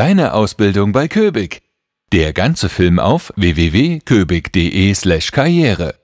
deine Ausbildung bei Köbig. Der ganze Film auf www.köbig.de/karriere.